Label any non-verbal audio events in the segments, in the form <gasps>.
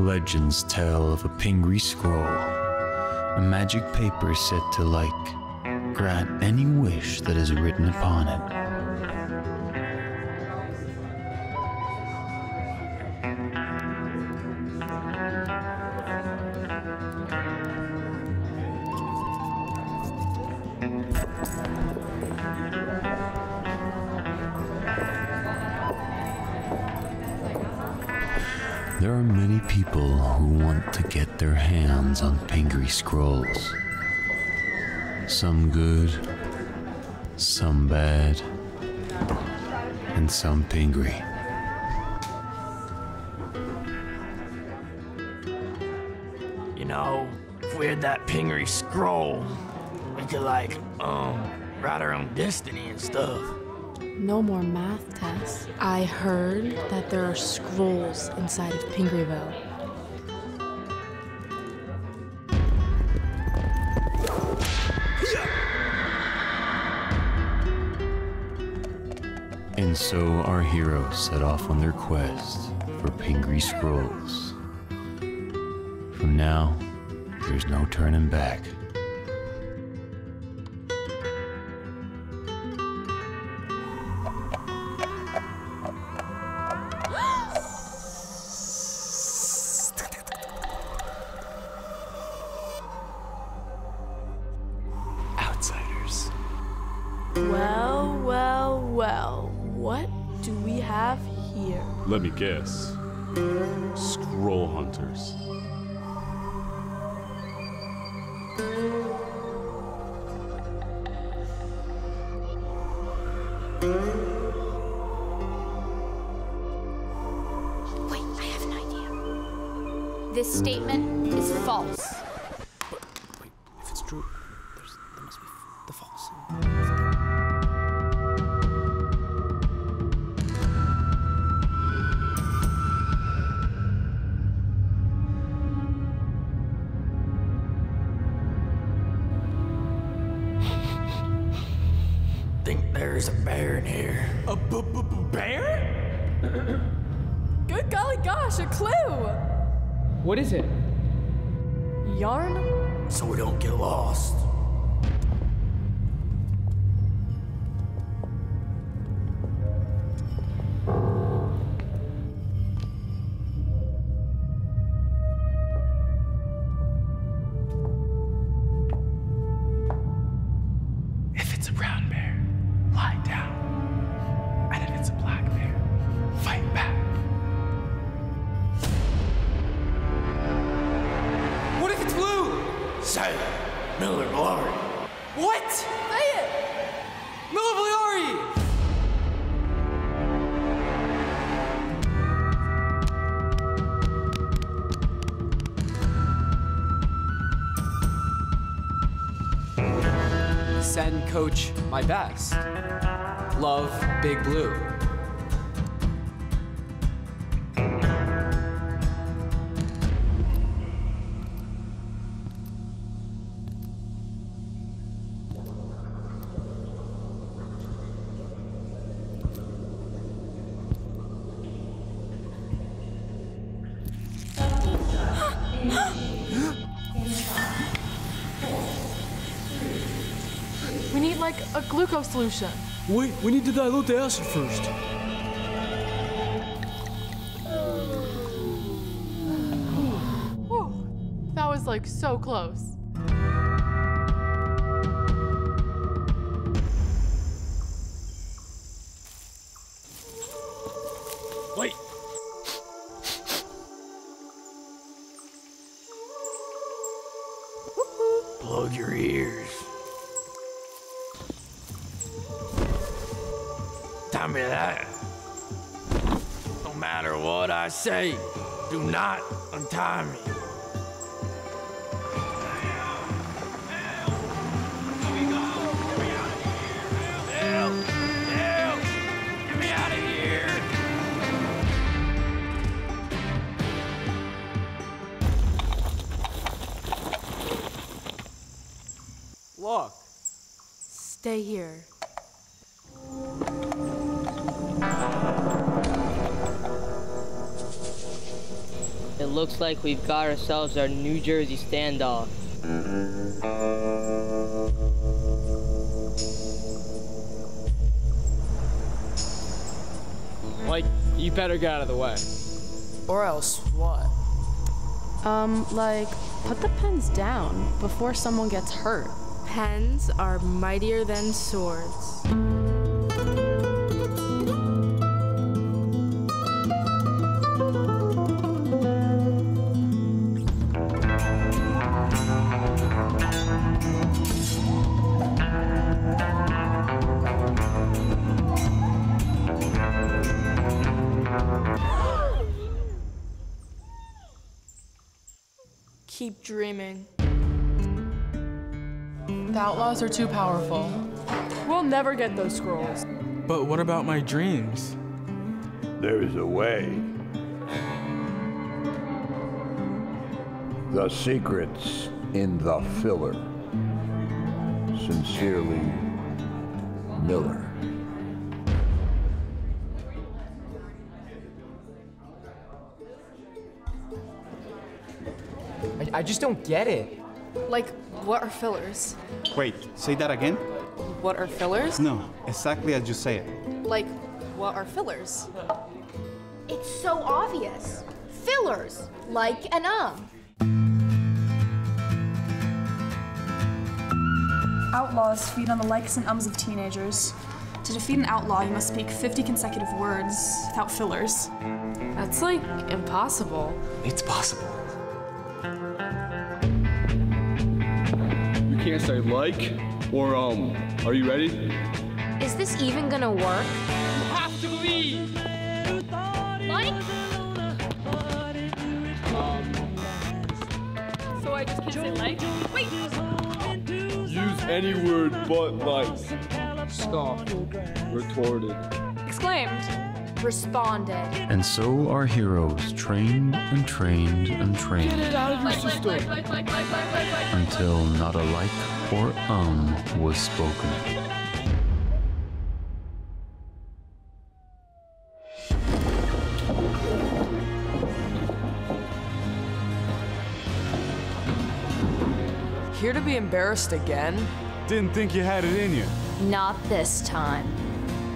Legends tell of a Pingry scroll, a magic paper set to like grant any wish that is written upon it. There are many people who want to get their hands on Pingry scrolls. Some good, some bad, and some Pingry. You know, if we had that Pingry scroll, we could like, um, write our own destiny and stuff. No more math tests. I heard that there are scrolls inside of Pingryville. And so our heroes set off on their quest for Pingry scrolls. From now, there's no turning back. Well, well. What do we have here? Let me guess. Scroll hunters. Wait, I have an idea. This statement is false. There's a bear in here. A b- b- b- bear? Good golly gosh, a clue! What is it? Yarn? So we don't get lost. Say, Miller Glory. What? Say it! Miligliori! Send coach my best. Love Big Blue. A glucose solution. Wait, we need to dilute the acid first. Whew. That was like so close. Wait. Plug your ears. Time me that. No matter what I say, do not untie me. Help! Help! Get me out of here! Look, Stay here. It looks like we've got ourselves our New Jersey standoff. Like, you better get out of the way. Or else what? Um, like, put the pens down before someone gets hurt. Pens are mightier than swords. Keep dreaming. The outlaws are too powerful. We'll never get those scrolls. But what about my dreams? There is a way. The secret's in the filler. Sincerely, Miller. I, I just don't get it. Like, what are fillers? Wait, say that again? What are fillers? No, exactly as you say it. Like, what are fillers? It's so obvious. Fillers, like an um. Outlaws feed on the likes and ums of teenagers. To defeat an outlaw, you must speak 50 consecutive words without fillers. That's like impossible. It's possible. You can't say like or um. Are you ready? Is this even gonna work? have to believe. Like? So I just can't say like? Wait! Use any word but like. Stop. Retorted. Exclaimed. Responded. And so our heroes trained and trained and trained Get it out of your system. until not a like or um was spoken. Here to be embarrassed again? Didn't think you had it in you. Not this time.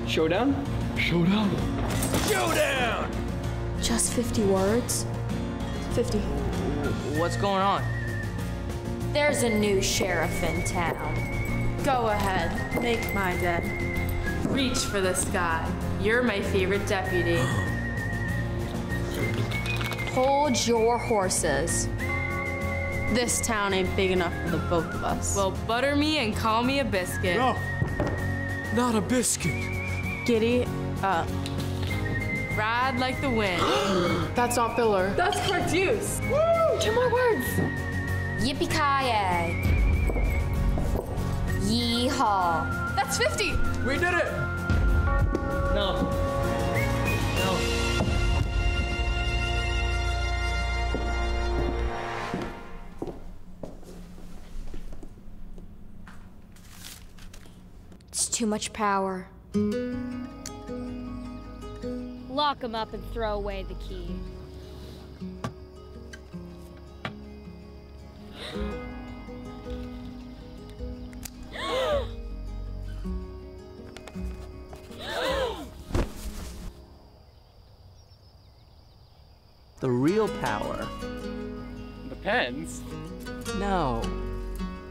Showdown? Showdown. Showdown! Just 50 words? 50. What's going on? There's a new sheriff in town. Go ahead, make my day. Reach for the sky. You're my favorite deputy. <gasps> Hold your horses. This town ain't big enough for the both of us. Well, butter me and call me a biscuit. No, not a biscuit. Giddy up. Ride like the wind. <gasps> That's not filler. That's cartoons. Two more words. Yippee-ki-yay. Yeehaw. That's 50. We did it. No. No. It's too much power. Lock him up and throw away the key. The real power. The pens? No.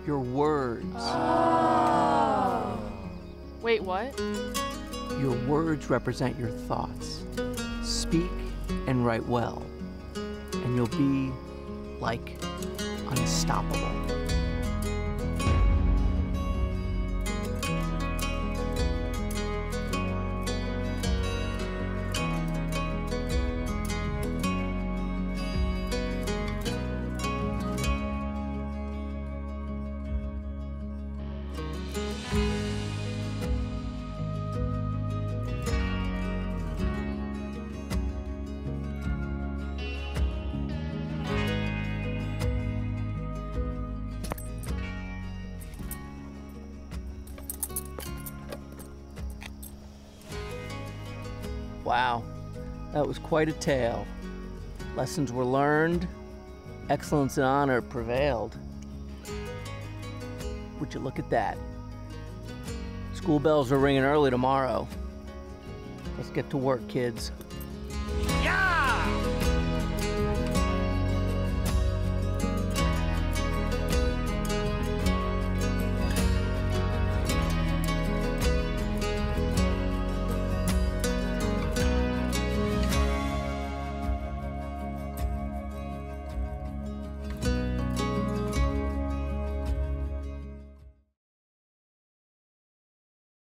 Your words. Ah. Wait, what? Your words represent your thoughts. Speak and write well, and you'll be like unstoppable. Wow, that was quite a tale. Lessons were learned, excellence and honor prevailed. Would you look at that? School bells are ringing early tomorrow. Let's get to work, kids.